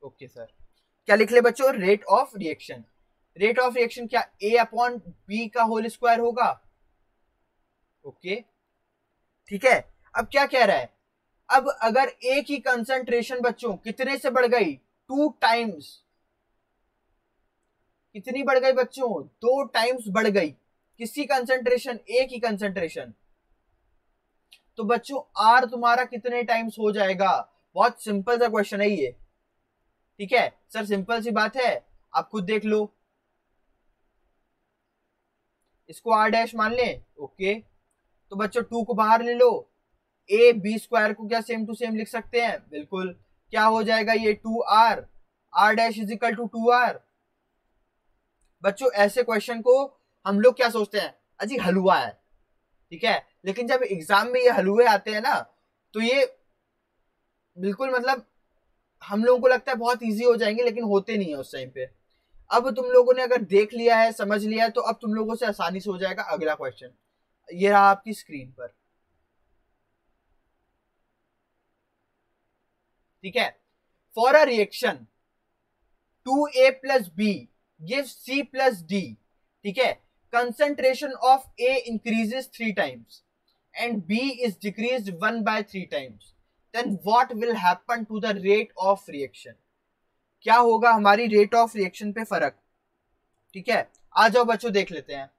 okay sir क्या लिख ले बच्चों? Rate of reaction rate of reaction क्या? ए अपॉन बी का होल स्क्वायर होगा। ओके ठीक है? अब क्या कह रहा है? अब अगर ए की कंसंट्रेशन बच्चों, कितने से बढ़ गई? टू टाइम्स कितनी बढ़ गई बच्चों? दो टाइम्स बढ़ गई। किसकी कंसंट्रेशन ए की कंसंट्रेशन तो बच्चों आर तुम्हारा कितने टाइम्स हो जाएगा? बहुत सिंपल सा क्वेश्चन है ये। ठीक है? सर सिंपल सी बात है। आप खुद देख लो। इसको आर डैश मान ले। ओके तो बच्चों टू को बाहर ले लो। ए बी स्क्वायर को क्या सेम टू सेम लिख सकते हैं? बिल्कुल। क्या हो जाएगा ये two R R dash is equal to two R बच्चों, ऐसे क्वेश्चन को हम लोग क्या सोचते हैं? अजी, हलवा है। ठीक है? लेकिन जब एग्ज़ाम में ये हलवे आते हैं ना तो ये बिल्कुल मतलब हम लोगों को लगता है बहुत ईजी हो जाएँगे, लेकिन होते नहीं है उस टाइम पे। अब तुम लोगों ने अगर देख लिया है, समझ लिया है तो अब तुम लोगों से आसानी से हो जाएगा अगला क्वेश्चन ये रहा आपकी स्क्रीन पर। ठीक है? For a reaction two A plus B give C plus D ठीक है? Concentration of A increases three times and B is decrease one by three times then what will happen to the rate of reaction क्या होगा हमारी rate of reaction पे फ़र्क? ठीक है? आ जाओ बच्चों, देख लेते हैं।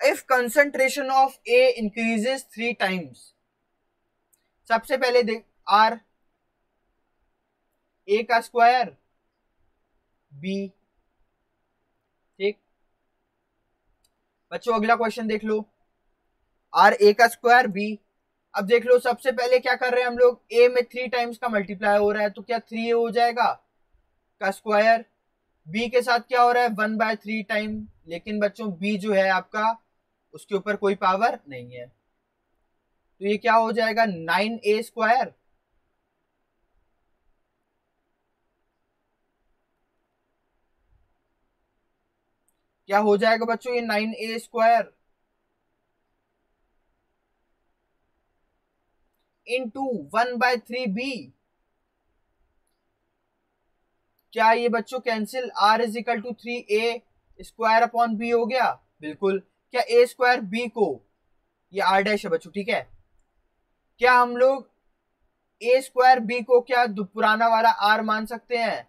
If concentration of A increases three times सबसे पहले देख आर ए का स्क्वायर बी ठीक? बच्चों, अगला क्वेश्चन देख लो। आर ए का स्क्वायर बी अब देख लो, सबसे पहले क्या कर रहे हैं हम लोग? ए में थ्री टाइम्स का मल्टीप्लाई हो रहा है तो क्या थ्री हो जाएगा? का स्क्वायर बी के साथ क्या हो रहा है? वन बाय थ्री टाइम लेकिन बच्चों बी जो है आपका, उसके ऊपर कोई पावर नहीं है। तो ये क्या हो जाएगा? नाइन ए स्क्वायर क्या हो जाएगा बच्चों ये nine A square into one by three B क्या ये बच्चों cancel R is equal to three A square upon B हो गया? बिल्कुल। क्या ए स्क्वायर बी को, ये आर डैश है बच्चों, ठीक है? क्या हम लोग ए स्क्वायर बी को क्या पुराना वाला आर मान सकते हैं?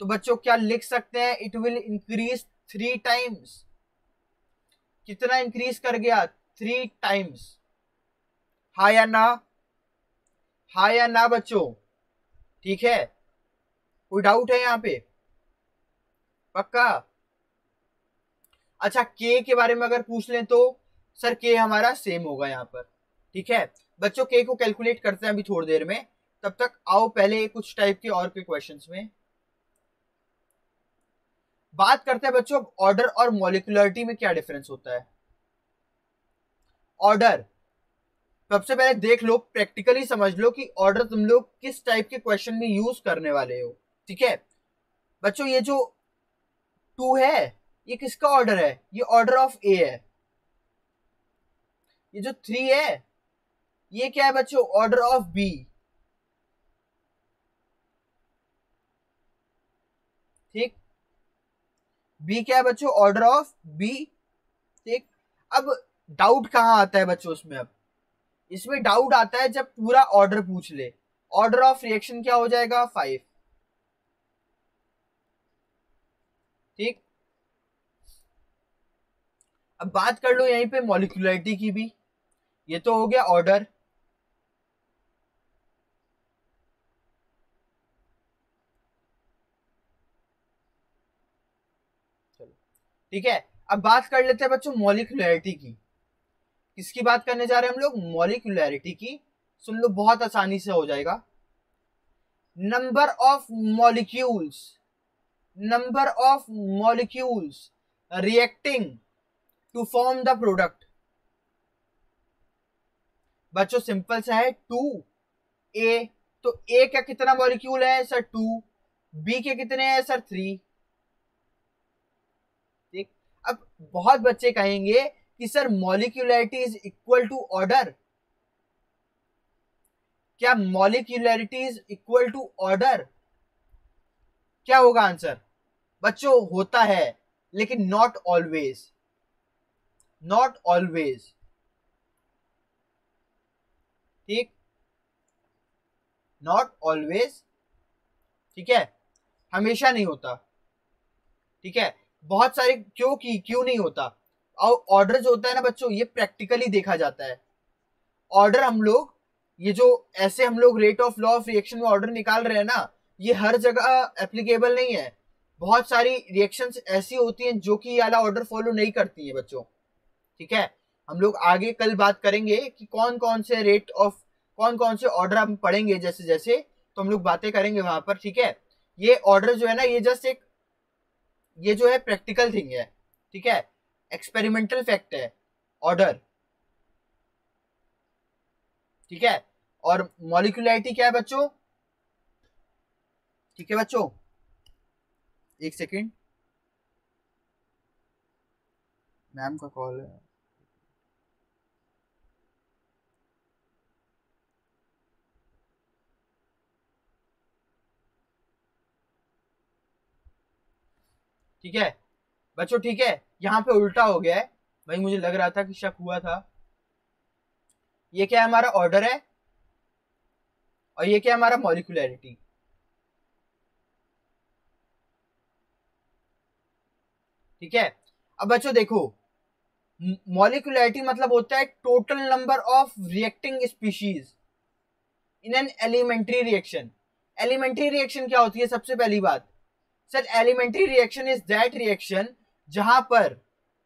तो बच्चों क्या लिख सकते हैं? It will increase three times कितना इंक्रीज कर गया? थ्री टाइम्स हा या ना? हा या ना बच्चों? ठीक है? कोई डाउट है यहाँ पे? पक्का? अच्छा के के बारे में अगर पूछ लें तो? सर के हमारा सेम होगा यहाँ पर। ठीक है? बच्चों के को कैलकुलेट करते हैं अभी थोड़ी देर में। तब तक आओ पहले कुछ टाइप के और के क्वेश्चंस में। बात करते हैं बच्चों ऑर्डर और मॉलिकुलरिटी में क्या डिफरेंस होता है? ऑर्डर सबसे पहले देख लो प्रैक्टिकली समझ लो कि ऑर्डर तुम लोग किस टाइप के क्वेश्चन में यूज़ करने वाले हो, ठीक है? बच्चों, ये जो टू है, ये किसका ऑर्डर है? ये ऑर्डर ऑफ़ ए है। ये जो थ्री है, ये क्या है बच्चों? ऑर्डर ऑफ़ बी ठीक? बी क्या है बच्चों? ऑर्डर ऑफ़ बी ठीक? अब डाउट कहाँ आता है बच्चों उसमें अब? इसमें डाउट आता है जब पूरा ऑर्डर पूछ ले। ऑर्डर ऑफ़ रिएक्शन क्या हो जाएगा? फाइव ठीक? अब बात कर लो यहीं पे मॉलिकुलरिटी की भी। ये तो हो गया ऑर्डर ठीक है? अब बात कर लेते हैं बच्चों मॉलिकुलरिटी की। किसकी बात करने जा रहे हैं हम लोग? मॉलिकुलरिटी की। सुन लो बहुत आसानी से हो जाएगा। Number of molecules number of molecules reacting to form the product बच्चों सिंपल सा है। टू ए तो ए का कितना मॉलिक्यूल है? सर टू बी के कितने हैं? सर थ्री ठीक? अब बहुत बच्चे कहेंगे कि sir molecularity is equal to order क्या molecularity is equal to order क्या होगा आंसर बच्चों, होता है, लेकिन नॉट ऑलवेज नॉट ऑलवेज ठीक? नॉट ऑलवेज ठीक है? हमेशा नहीं होता. ठीक है? बहुत सारे क्यों की, क्यों नहीं होता? और ऑर्डर जो होता है ना बच्चों, ये प्रैक्टिकली देखा जाता है। ऑर्डर हम लोग, ये जो ऐसे हम लोग rate of law of reaction में ऑर्डर निकाल रहे हैं ना, ये हर जगह एप्लीकेबल नहीं है। बहुत सारी रिएक्शंस ऐसी होती हैं जो कि वाला ऑर्डर फॉलो नहीं करती है बच्चों। ठीक है? हम लोग आगे कल बात करेंगे कि कौन कौन से रेट ऑफ़ कौन कौन से ऑर्डर हम पढ़ेंगे जैसे जैसे तो हम लोग बातें करेंगे वहाँ पर, ठीक है? ये ऑर्डर जो है ना, ये जस्ट एक, ये जो है प्रैक्टिकल थिंग है। ठीक है? एक्सपेरिमेंटल फैक्ट है ऑर्डर ठीक है? और मॉलिकुलरिटी क्या है बच्चों? ठीक है बच्चों? एक सेकेंड मैम का कॉल है। ठीक है? बच्चों, ठीक है? यहाँ पे उल्टा हो गया है। भाई, मुझे लग रहा था कि शक हुआ था। ये क्या हमारा ऑर्डर है? और ये क्या हमारा मॉलिकुलरिटी ठीक है? अब बच्चों देखो मॉलिकुलरिटी मतलब होता है total number of reacting species in an elementary reaction elementary reaction क्या होती है? सबसे पहली बात। Sir elementary reaction is that reaction जहाँ पर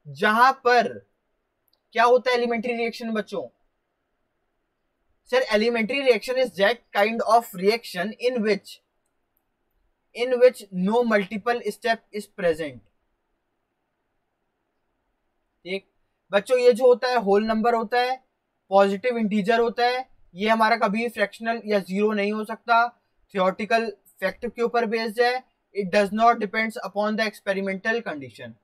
जहाँ पर क्या होता है एलिमेंट्री रिएक्शन बच्चों? Sir elementary reaction is that kind of reaction in which in which no multiple step is present ठीक? बच्चों, ये जो होता है होल नंबर होता है पॉजिटिव इंटीजर होता है, ये हमारा कभी फ्रैक्शनल या ज़ीरो नहीं हो सकता। थियोटिकल फैक्ट के ऊपर बेस्ड है। It does not depends upon the experimental condition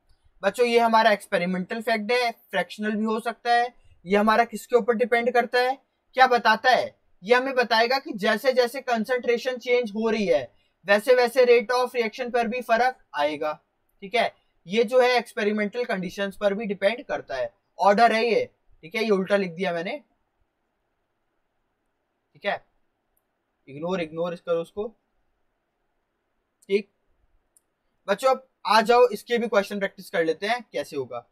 बच्चों, ये हमारा एक्सपेरिमेंटल फैक्ट है फ्रैक्शनल भी हो सकता है, ये हमारा किसके ऊपर डिपेंड करता है? क्या बताता है? ये हमें बताएगा कि जैसे जैसे कंसंट्रेशन चेंज हो रही है वैसे वैसे रेट ऑफ़ रिएक्शन पर भी फ़र्क आएगा, ठीक है? ये जो है एक्सपेरिमेंटल कंडीशंस पर भी डिपेंड करता है। ऑर्डर है ये, ठीक है? ये उल्टा लिख दिया मैंने, ठीक है? इग्नोर इग्नोर करो उसको, ठीक? बच्चों, अब आ जाओ, इसके भी क्वेश्चन प्रैक्टिस कर लेते हैं, कैसे होगा?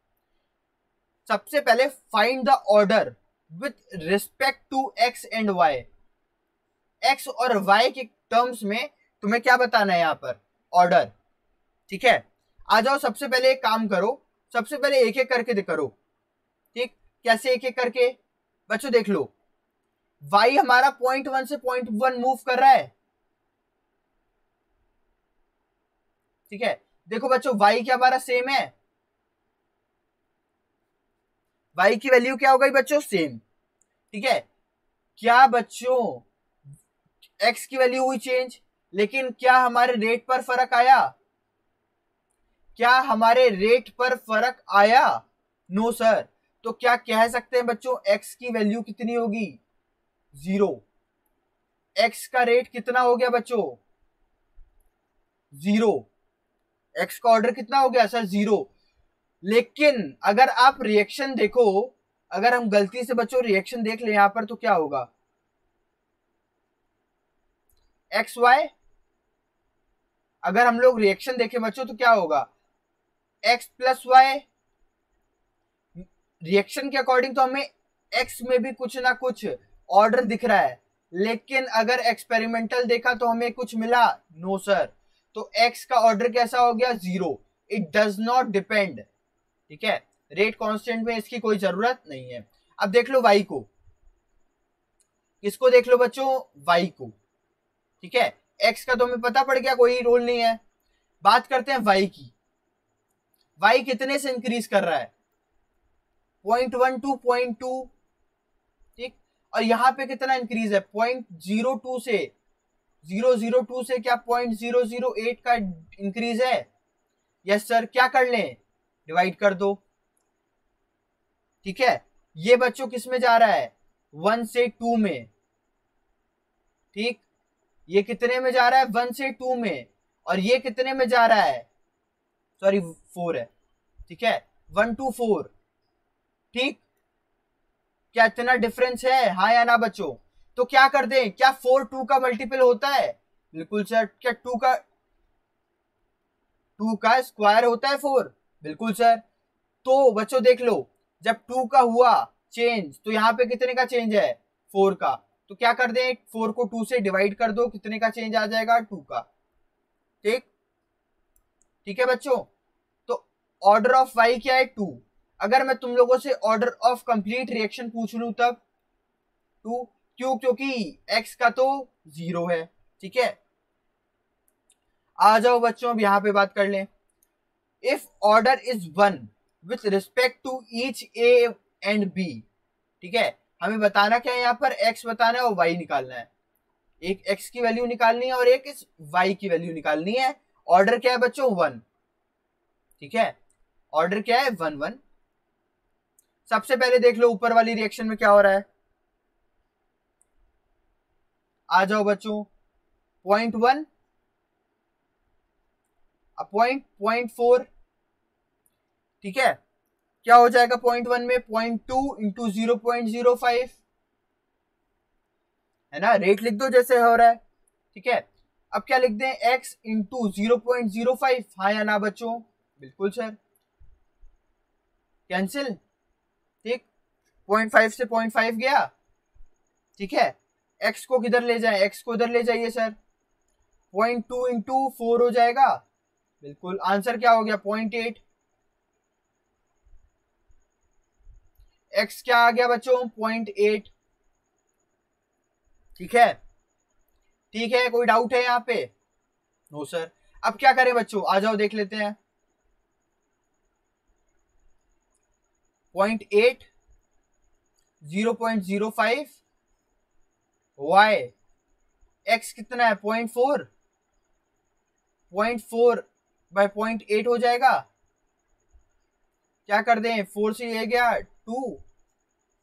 सबसे पहले find the order with respect to X and Y X और वाई के टर्म्स में तुम्हें क्या बताना है यहाँ पर? ऑर्डर ठीक है? आ जाओ, सबसे पहले एक काम करो, सबसे पहले एक एक करके करो। ठीक? कैसे एक एक करके? बच्चों, देख लो। वाई हमारा पॉइंट वन से पॉइंट वन मूव कर रहा है। ठीक है? देखो बच्चों वाई क्या हमारा सेम है? वाई की वैल्यू क्या हो गई बच्चों? सेम ठीक है? क्या बच्चों एक्स की वैल्यू हुई चेंज लेकिन क्या हमारे रेट पर फ़र्क आया? क्या हमारे रेट पर फ़र्क आया? नो सर तो क्या कह सकते हैं बच्चों एक्स की वैल्यू कितनी होगी? ज़ीरो एक्स का रेट कितना हो गया बच्चों? ज़ीरो एक्स का ऑर्डर कितना हो गया सर? ज़ीरो लेकिन अगर आप रिएक्शन देखो अगर हम गलती से बच्चों रिएक्शन देख ले यहाँ पर तो क्या होगा? एक्स वाई अगर हम लोग रिएक्शन देखें बच्चों तो क्या होगा? एक्स प्लस वाई रिएक्शन के अकॉर्डिंग तो हमें एक्स में भी कुछ ना कुछ ऑर्डर दिख रहा है। लेकिन अगर एक्सपेरिमेंटल देखा तो हमें कुछ मिला? नो no, सर तो एक्स का ऑर्डर कैसा हो गया? Zero it does not depend ठीक है? रेट कांस्टेंट में इसकी कोई ज़रूरत नहीं है। अब देख लो वाई को। किसको देख लो बच्चों वाई को। ठीक है? एक्स का तो हमें पता पड़ गया, कोई रोल नहीं है। बात करते हैं वाई की। वाई कितने से इंक्रीज कर रहा है? Point one two point two ठीक? और यहाँ पे कितना इंक्रीज है? पॉइंट ज़ीरो टू से ज़ीरो ज़ीरो टू से क्या पॉइंट ज़ीरो ज़ीरो एट का इंक्रीज है? यस सर क्या कर लें? डिवाइड कर दो। ठीक है? ये बच्चों किसमें जा रहा है? वन से टू में। ठीक? ये कितने में जा रहा है? वन से टू में। और ये कितने में जा रहा है? सॉरी फोर है। ठीक है? One two four. ठीक? क्या इतना डिफरेंस है? हाँ या ना बच्चों? तो क्या कर दें? क्या फोर टू का मल्टीपल होता है? बिल्कुल सर क्या टू का टू का स्क्वायर होता है फोर बिल्कुल सर तो बच्चों देख लो, जब टू का हुआ चेंज तो यहाँ पे कितने का चेंज है? फोर का. तो क्या कर दें? फोर को टू से डिवाइड कर दो, कितने का चेंज आ जाएगा? टू का. ठीक? ठीक है बच्चों? तो ऑर्डर ऑफ़ वाई क्या है? टू अगर मैं तुम लोगों से ऑर्डर ऑफ़ कंप्लीट रिएक्शन पूछ लू तब टू क्यों? क्योंकि एक्स का तो ज़ीरो है, ठीक है? आ जाओ बच्चों, अब यहाँ पे बात कर लें। If order is one with respect to each A and B ठीक है? हमें बताना क्या है यहाँ पर? एक्स बताना है और वाई निकालना है। एक एक्स की वैल्यू निकालनी है और एक इस वाई की वैल्यू निकालनी है। ऑर्डर क्या है बच्चों? वन ठीक है? ऑर्डर क्या है? वन वन सबसे पहले देख लो, ऊपर वाली रिएक्शन में क्या हो रहा है? आ जाओ बच्चों। Point one point point four ठीक है? क्या हो जाएगा पॉइंट वन में? Point two into zero point zero five है ना? रेट लिख दो जैसे हो रहा है। ठीक है? अब क्या लिख दें? X into zero point zero five हाँ या ना बच्चों। बिल्कुल सर कैंसिल ठीक? पॉइंट फाइव से पॉइंट फाइव गया। ठीक है? X को किधर ले जाए? एक्स को इधर ले जाइए, sir. Point two into four हो जाएगा। बिल्कुल। आंसर क्या हो गया? Point eight. एक्स क्या आ गया बच्चों? Point eight. ठीक है? ठीक है? कोई डाउट है यहाँ पे? No, sir. अब क्या करें बच्चों? आ जाओ, देख लेते हैं। Point eight. Zero point zero five. Y X कितना है? Point four point four by point eight हो जाएगा। क्या कर दें? फोर से ये गया टू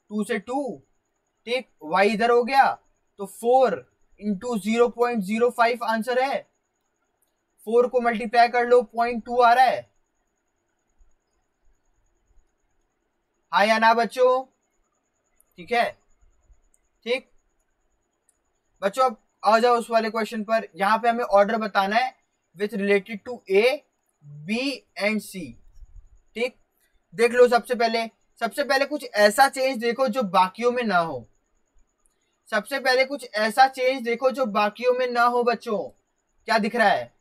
टू से टू ठीक वाई इधर हो गया तो four into zero point zero five answer है। फोर को मल्टीप्लाई कर लो पॉइंट टू आ रहा है। हाँ या ना बच्चों? ठीक है? ठीक बच्चों, अब आ जाओ उस वाले क्वेश्चन पर। यहाँ पे हमें ऑर्डर बताना है with related to A B and C ठीक? देख लो सबसे पहले। सबसे पहले कुछ ऐसा चेंज देखो जो बाकियों में ना हो। सबसे पहले कुछ ऐसा चेंज देखो जो बाकियों में ना हो बच्चों। क्या दिख रहा है?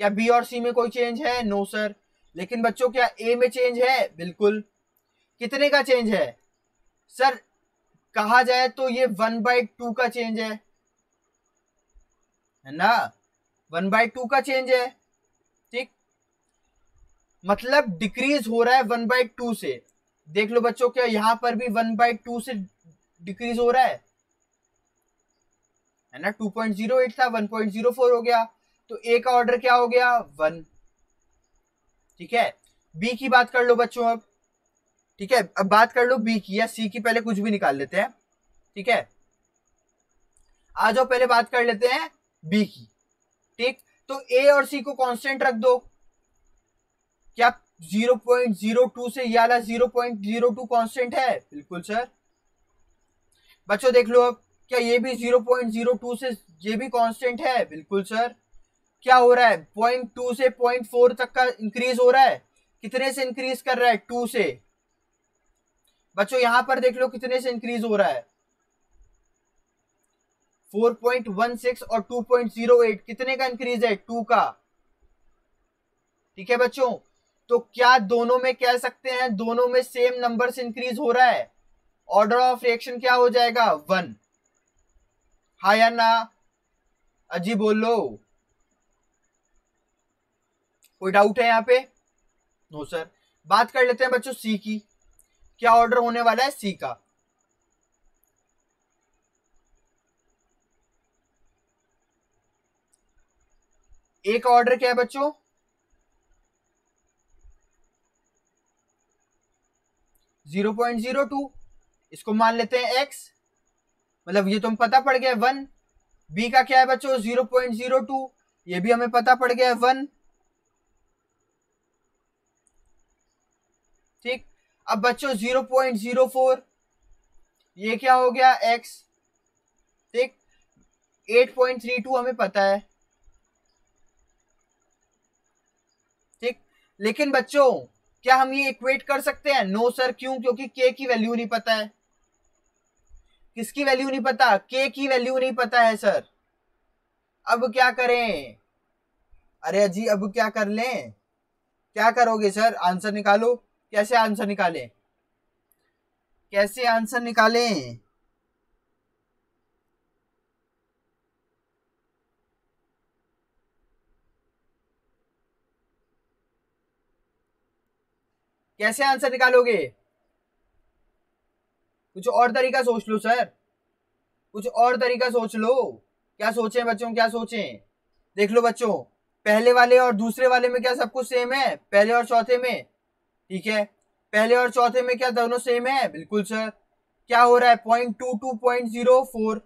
क्या बी और सी में कोई चेंज है? नो सर लेकिन बच्चों, क्या ए में चेंज है? बिल्कुल। कितने का चेंज है? सर कहा जाए तो ये वन बाई टू का चेंज है। है ना? वन बाई टू का चेंज है। ठीक? मतलब डिक्रीज हो रहा है वन बाई टू से। देख लो बच्चों, क्या यहाँ पर भी वन बाई टू से डिक्रीज हो रहा है? है ना? टू पॉइंट ज़ीरो एट था, वन पॉइंट ज़ीरो फोर हो गया। तो ए का ऑर्डर क्या हो गया? वन। ठीक है? बी की बात कर लो बच्चों अब। ठीक है, अब बात कर लो बी की या सी की, पहले कुछ भी निकाल लेते हैं, ठीक है? आ जाओ, पहले बात कर लेते हैं बी की, ठीक? तो ए और सी को कांस्टेंट रख दो। क्या 0.02 से ये वाला 0.02 कांस्टेंट है? बिल्कुल सर बच्चों, देख लो अब, क्या ये भी 0.02 से ये भी कांस्टेंट है? बिल्कुल सर क्या हो रहा है? पॉइंट टू से पॉइंट फोर तक का इंक्रीज हो रहा है? कितने से इंक्रीज कर रहा है? टू से। बच्चों, यहाँ पर देख लो कितने से इंक्रीज हो रहा है। 4.16 और 2.08 कितने का इंक्रीज है? टू का। ठीक है बच्चों? तो क्या दोनों में कह सकते हैं, दोनों में सेम नंबर से इंक्रीज हो रहा है? ऑर्डर ऑफ़ रिएक्शन क्या हो जाएगा? वन हा या ना? अजी बोलो कोई डाउट है यहाँ पे? नो सर बात कर लेते हैं बच्चों सी की। क्या ऑर्डर होने वाला है? सी का। ए का ऑर्डर क्या है बच्चों? ज़ीरो पॉइंट ज़ीरो टू इसको मान लेते हैं एक्स मतलब ये तो हम पता पड़ गया वन बी का क्या है बच्चों? ज़ीरो पॉइंट ज़ीरो टू ये भी हमें पता पड़ गया वन ठीक? अब बच्चों ज़ीरो पॉइंट ज़ीरो फोर ये क्या हो गया? एक्स ठीक? एट पॉइंट थ्री टू हमें पता है। ठीक? लेकिन बच्चों, क्या हम ये इक्वेट कर सकते हैं? नो सर क्यों? क्योंकि के की वैल्यू नहीं पता है। किसकी वैल्यू नहीं पता? के की वैल्यू नहीं पता है सर अब क्या करें? अरे अजी, अब क्या कर लें? क्या करोगे सर आंसर निकालो। कैसे आंसर निकाले? कैसे आंसर निकालें? कैसे आंसर निकालोगे? कुछ और तरीका सोच लो, सर। कुछ और तरीका सोच लो। क्या सोचें बच्चों, क्या सोचें? देख लो बच्चों, पहले वाले और दूसरे वाले में क्या सब कुछ सेम है? पहले और चौथे में? ठीक है? पहले और चौथे में क्या दोनों सेम है? बिल्कुल सर क्या हो रहा है? Point two two point zero four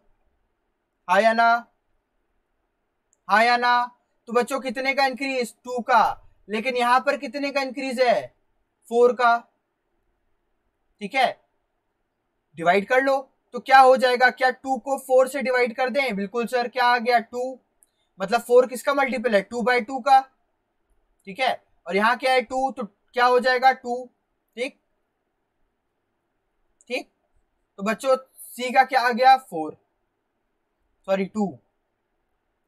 हा या ना हा या ना तो बच्चों, कितने का इंक्रीज टू का। लेकिन यहाँ पर कितने का इंक्रीज है? फोर का। ठीक है? डिवाइड कर लो। तो क्या हो जाएगा? क्या टू को फोर से डिवाइड कर दें? बिल्कुल सर क्या आ गया? टू मतलब फोर किसका मल्टीपल है? टू बाई टू का। ठीक है? और यहाँ क्या है? टू तो क्या हो जाएगा? टू। ठीक? ठीक? तो बच्चों, सी का क्या आ गया? फोर। Sorry, two.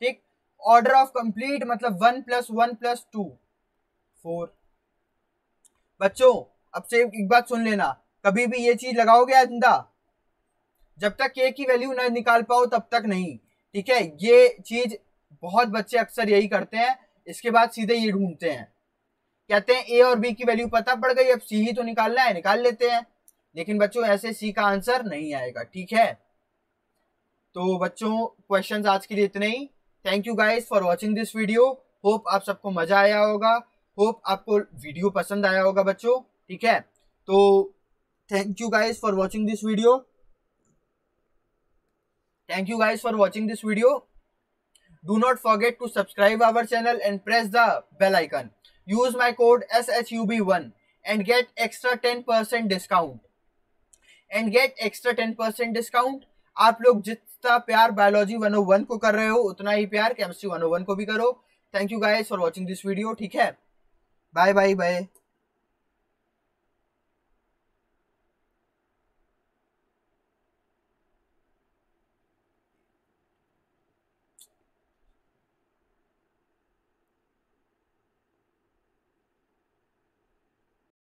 ठीक? ऑर्डर ऑफ़ कंप्लीट मतलब one plus one plus two. Four. बच्चों, अब से एक बात सुन लेना। कभी भी ये चीज़ लगाओगे आइंदा? जब तक के की वैल्यू न निकाल पाओ, तब तक नहीं। ठीक है? ये चीज़ बहुत बच्चे अक्सर यही करते हैं। इसके बाद सीधे ये ढूंढते हैं। कहते हैं ए और बी की वैल्यू पता पड़ गई, अब सी ही तो निकालना है, निकाल लेते हैं। लेकिन बच्चों, ऐसे सी का आंसर नहीं आएगा, ठीक है? तो बच्चों क्वेश्चन आज के लिए इतने ही। Thank you guys for watching this video hope आप सबको मज़ा आया होगा। होप आपको वीडियो पसंद आया होगा बच्चों, ठीक है? तो thank you guys for watching this video Thank you guys for watching this video. Do not forget to subscribe our channel and press the bell icon. Use my code SHUB1 and get extra 10% discount. And get extra 10% discount. आप लोग जितना प्यार biology 101 को कर रहे हो, उतना ही प्यार केमिस्ट्री 101 को भी करो thank you guys for watching this video ठीक है बाय बाय बाय